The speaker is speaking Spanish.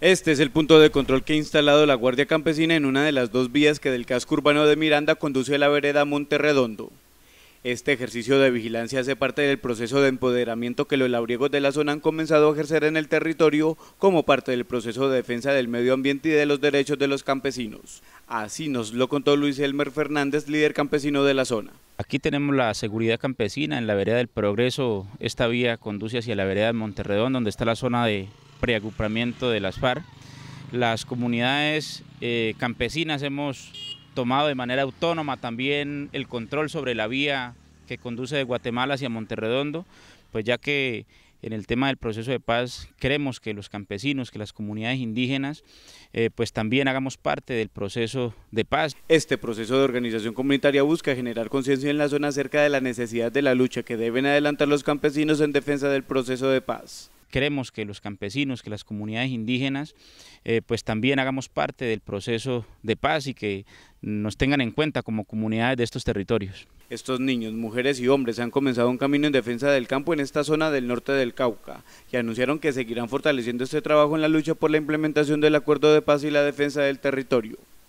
Este es el punto de control que ha instalado la Guardia Campesina en una de las dos vías que del casco urbano de Miranda conduce a la vereda Monterredondo. Este ejercicio de vigilancia hace parte del proceso de empoderamiento que los labriegos de la zona han comenzado a ejercer en el territorio como parte del proceso de defensa del medio ambiente y de los derechos de los campesinos. Así nos lo contó Luis Elmer Fernández, líder campesino de la zona. Aquí tenemos la seguridad campesina en la vereda del Progreso. Esta vía conduce hacia la vereda de Monterredondo, donde está la zona de preagrupamiento de las FARC. Las comunidades eh, campesinas hemos tomado de manera autónoma también el control sobre la vía que conduce de Guatemala hacia Monterredondo, pues ya que en el tema del proceso de paz queremos que los campesinos, que las comunidades indígenas, eh, pues también hagamos parte del proceso de paz. Este proceso de organización comunitaria busca generar conciencia en la zona acerca de la necesidad de la lucha que deben adelantar los campesinos en defensa del proceso de paz. Queremos que los campesinos, que las comunidades indígenas, eh, pues también hagamos parte del proceso de paz y que nos tengan en cuenta como comunidades de estos territorios. Estos niños, mujeres y hombres han comenzado un camino en defensa del campo en esta zona del norte del Cauca y anunciaron que seguirán fortaleciendo este trabajo en la lucha por la implementación del acuerdo de paz y la defensa del territorio.